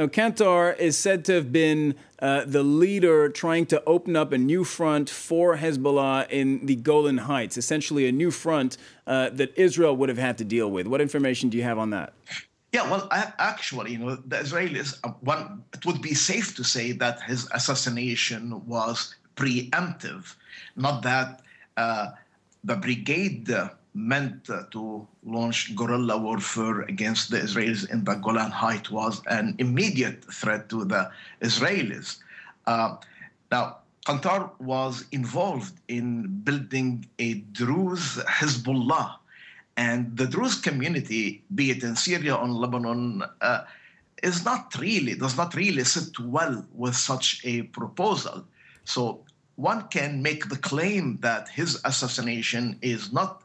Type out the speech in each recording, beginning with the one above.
Now, Kantar is said to have been uh, the leader trying to open up a new front for Hezbollah in the Golan Heights, essentially a new front uh, that Israel would have had to deal with. What information do you have on that? Yeah, well, actually, you know, the Israelis, uh, one, it would be safe to say that his assassination was preemptive, not that uh, the brigade meant to launch guerrilla warfare against the Israelis in the Golan Heights was an immediate threat to the Israelis. Uh, now, Kantar was involved in building a Druze Hezbollah. And the Druze community, be it in Syria or Lebanon, uh, is not really, does not really sit well with such a proposal. So one can make the claim that his assassination is not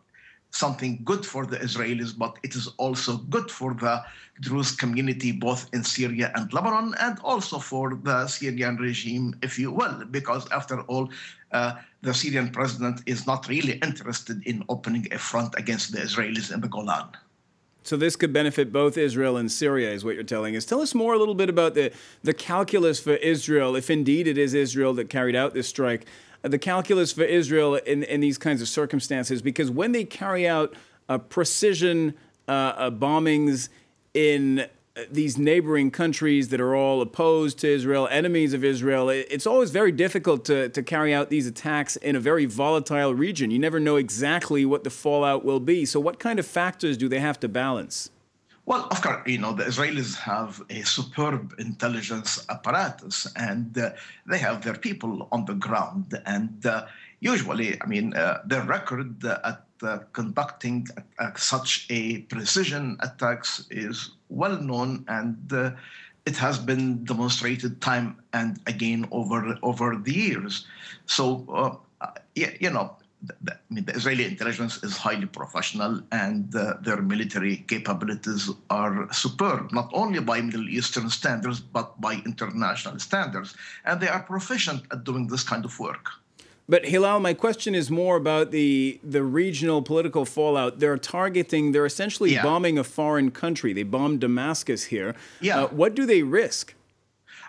something good for the Israelis, but it is also good for the Druze community, both in Syria and Lebanon, and also for the Syrian regime, if you will, because after all, uh, the Syrian president is not really interested in opening a front against the Israelis in the Golan. So this could benefit both Israel and Syria, is what you're telling us. Tell us more a little bit about the, the calculus for Israel, if indeed it is Israel that carried out this strike the calculus for Israel in, in these kinds of circumstances because when they carry out uh, precision uh, uh, bombings in uh, these neighboring countries that are all opposed to Israel, enemies of Israel, it's always very difficult to, to carry out these attacks in a very volatile region. You never know exactly what the fallout will be. So, what kind of factors do they have to balance? Well, of course, you know, the Israelis have a superb intelligence apparatus and uh, they have their people on the ground. And uh, usually, I mean, uh, their record at uh, conducting such a precision attacks is well known and uh, it has been demonstrated time and again over, over the years. So, uh, you know, I mean, the Israeli intelligence is highly professional and uh, their military capabilities are superb, not only by Middle Eastern standards, but by international standards. And they are proficient at doing this kind of work. But Hilal, my question is more about the the regional political fallout. They're targeting, they're essentially yeah. bombing a foreign country. They bombed Damascus here. Yeah. Uh, what do they risk?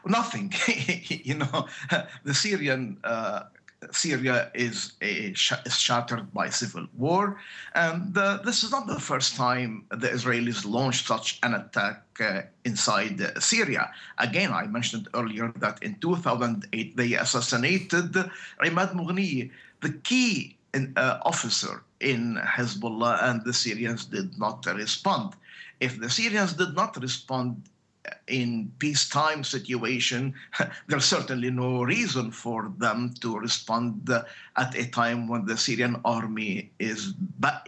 Nothing. you know, the Syrian uh, Syria is, a, is shattered by civil war. And this is not the first time the Israelis launched such an attack uh, inside Syria. Again, I mentioned earlier that in 2008 they assassinated Imad Mughniyeh, the key in, uh, officer in Hezbollah, and the Syrians did not respond. If the Syrians did not respond in peacetime situation, there's certainly no reason for them to respond at a time when the Syrian army is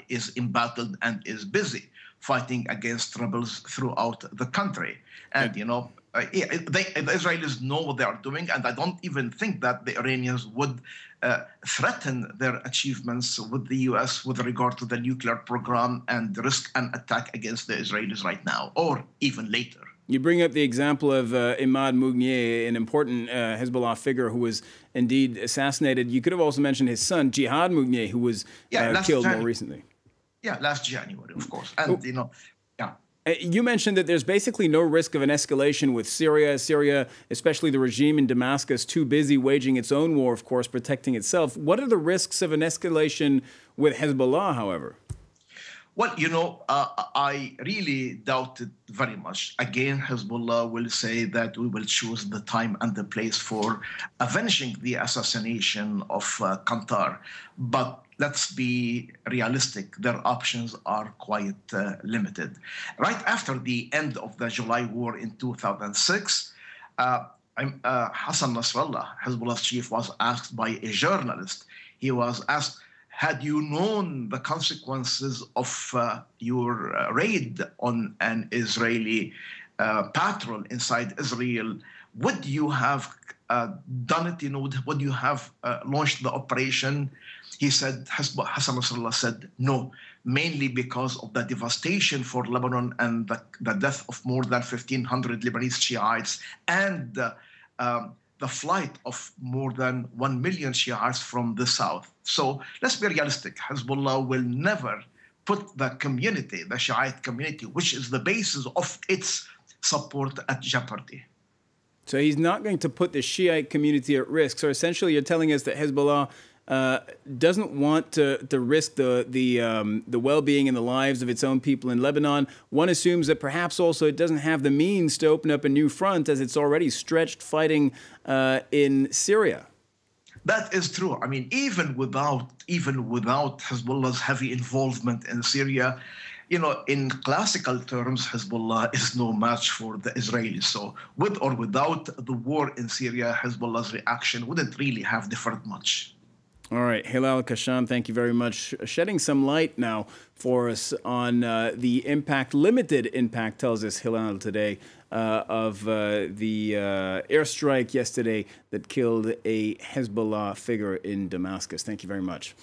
is embattled and is busy fighting against rebels throughout the country. And you know, uh, they, the Israelis know what they are doing, and I don't even think that the Iranians would uh, threaten their achievements with the U.S. with regard to the nuclear program and risk an attack against the Israelis right now, or even later. You bring up the example of uh, Imad Mughniyeh, an important uh, Hezbollah figure who was indeed assassinated. You could have also mentioned his son, Jihad Mughniyeh, who was yeah, uh, killed more recently. Yeah, last January, of course. And, you know, yeah. Uh, you mentioned that there's basically no risk of an escalation with Syria. Syria, especially the regime in Damascus, too busy waging its own war, of course, protecting itself. What are the risks of an escalation with Hezbollah, however? Well, you know, uh, I really doubt it very much. Again, Hezbollah will say that we will choose the time and the place for avenging the assassination of uh. But let's be realistic, their options are quite uh, limited. Right after the end of the July war in 2006, uh, uh, Hassan Nasrallah, Hezbollah's chief, was asked by a journalist. He was asked, had you known the consequences of uh, your uh, raid on an Israeli uh, patrol inside Israel, would you have uh, done it? You know, would you have uh, launched the operation? He said, Hassan Nasrallah said, no, mainly because of the devastation for Lebanon and the, the death of more than 1,500 Lebanese Shiites and um, the flight of more than 1 million Shiites from the south. So let's be realistic. Hezbollah will never put the community, the Shiite community, which is the basis of its support at jeopardy. So he's not going to put the Shiite community at risk. So essentially, you're telling us that Hezbollah uh, doesn't want to, to risk the the um, the well-being and the lives of its own people in Lebanon. One assumes that perhaps also it doesn't have the means to open up a new front as it's already stretched fighting uh, in Syria. That is true. I mean, even without even without Hezbollah's heavy involvement in Syria, you know, in classical terms, Hezbollah is no match for the Israelis. So, with or without the war in Syria, Hezbollah's reaction wouldn't really have differed much. All right, Hilal Khashan, thank you very much. Shedding some light now for us on uh, the impact, limited impact, tells us Hilal today, uh, of uh, the uh, airstrike yesterday that killed a Hezbollah figure in Damascus. Thank you very much.